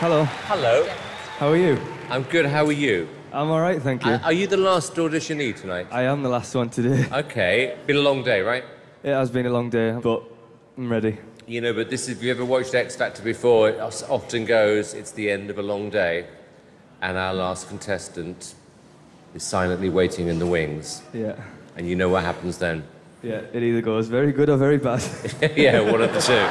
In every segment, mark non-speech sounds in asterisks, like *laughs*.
Hello. Hello. How are you? I'm good. How are you? I'm all right, thank you. Are you the last auditionee tonight? I am the last one today. Okay. Been a long day, right? It has been a long day, but I'm ready. You know, but this is, if you ever watched X Factor before, it often goes, it's the end of a long day, and our last contestant is silently waiting in the wings. Yeah. And you know what happens then? Yeah, it either goes very good or very bad. *laughs* yeah, one of the two.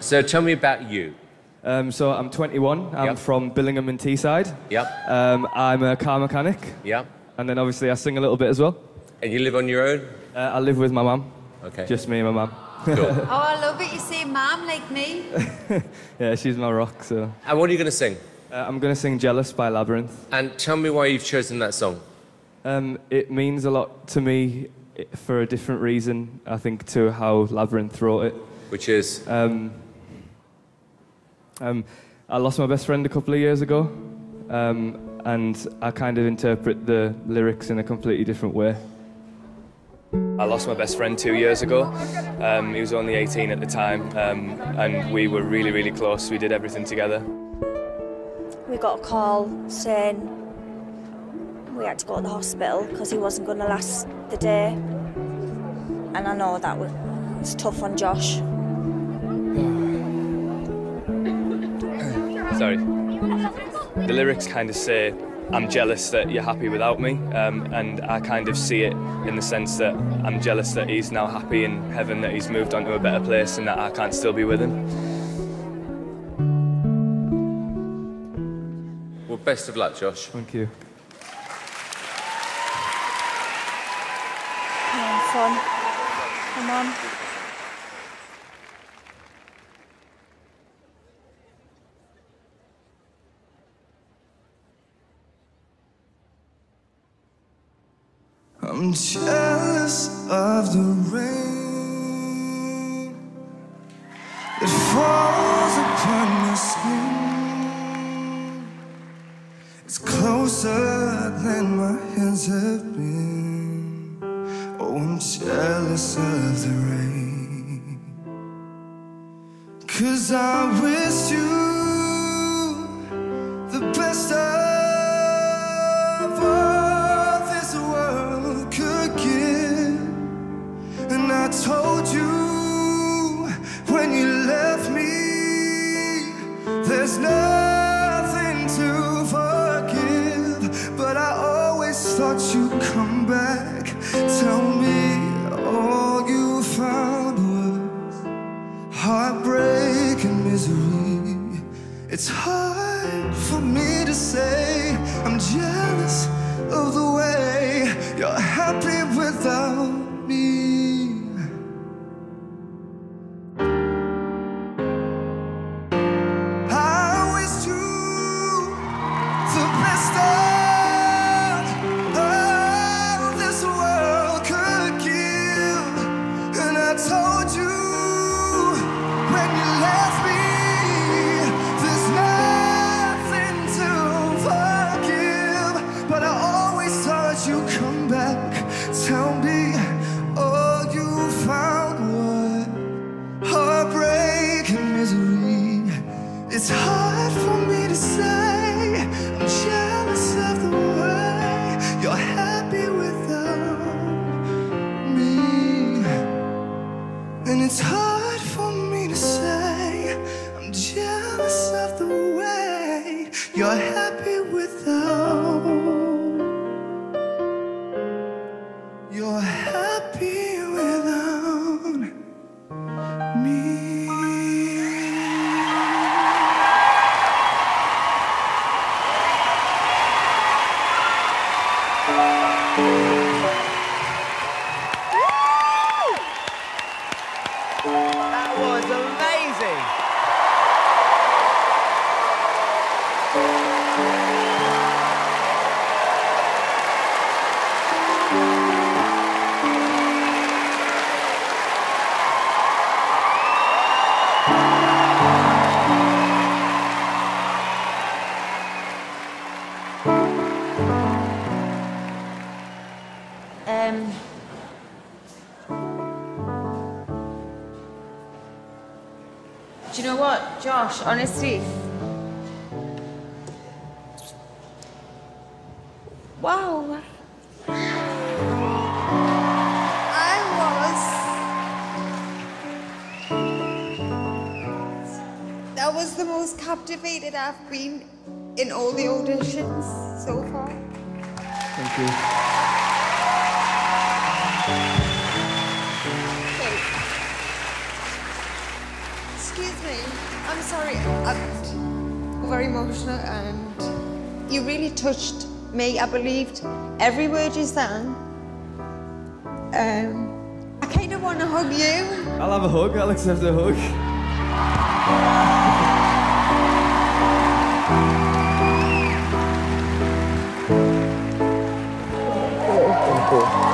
So tell me about you. Um, so I'm 21. I'm Yep. from Billingham and Teesside. Yep, Um, I'm a car mechanic, yep. and then obviously I sing a little bit as well. And you live on your own? Uh, I live with my mum, Okay. just me and my mum. cool. *laughs* Oh, I love it. You say mum like me. *laughs* Yeah, she's my rock. So and what are you going to sing? uh, I'm gonna sing "Jealous" by Labrinth. And tell me why you've chosen that song. Um, it means a lot to me i- for a different reason, I think, to how Labrinth wrote it. Which is, Um, um, I lost my best friend a couple of years ago, um, and I kind of interpret the lyrics in a completely different way. I lost my best friend two years ago. Um, he was only 18 at the time, um, and we were really, really close. We did everything together. We got a call saying we had to go to the hospital because he wasn't going to last the day. And I know that was tough on Josh. Sorry. The lyrics kind of say, I'm jealous that you're happy without me, um, and I kind of see it in the sense that I'm jealous that he's now happy in heaven, that he's moved on to a better place, and that I can't still be with him. well, best of luck, Josh. Thank you. Yeah, fun. Come on. I'm jealous of the rain that falls upon your skin. It's closer than my hands have been. Oh, I'm jealous of the rain. Cause I wish you thought you'd come back. Tell me all you found was heartbreak and misery. It's hard for me to say I'm jealous of the way you're happy without what, Josh? Honestly, Wow. I was. That was the most captivated I've been in all the auditions so far. Thank you. Excuse. I'm sorry. I'm very emotional and you really touched me. I believed every word you sang. Um, I kind of want to hug you. I'll have a hug. I'll accept a hug. Well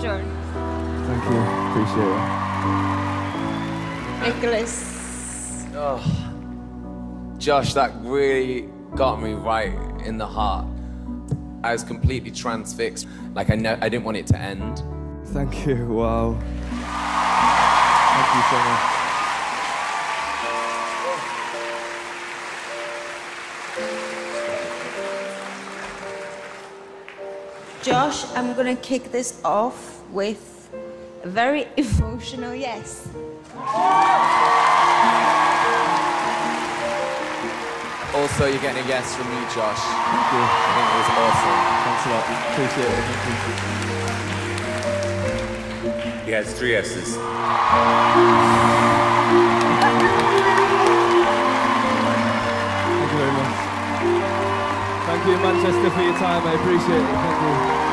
done, Thank you. Appreciate it. Nicholas. Oh, Josh, that really got me right in the heart. I was completely transfixed. Like I know I didn't want it to end. Thank you. Wow. Thank you so much. Josh, I'm gonna kick this off with a very *laughs* emotional yes. Also, you're getting a yes from me, Josh. Thank you. I think it was awesome. Thanks a lot. Appreciate it. Thank you. He has three S's. Thank you very much. Thank you, Manchester, for your time. I appreciate it. Thank you.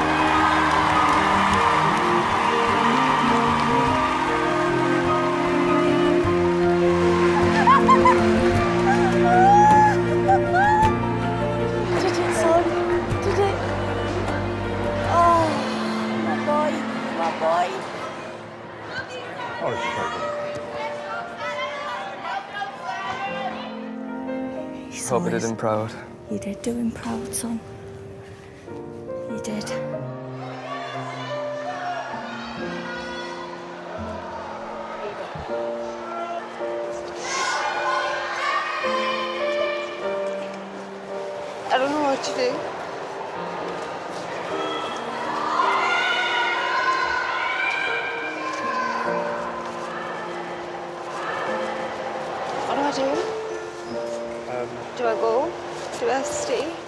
He's Hope I did him proud. You did do him proud, son. You did. I don't know what to do. What do I do? Do I go? Do I stay?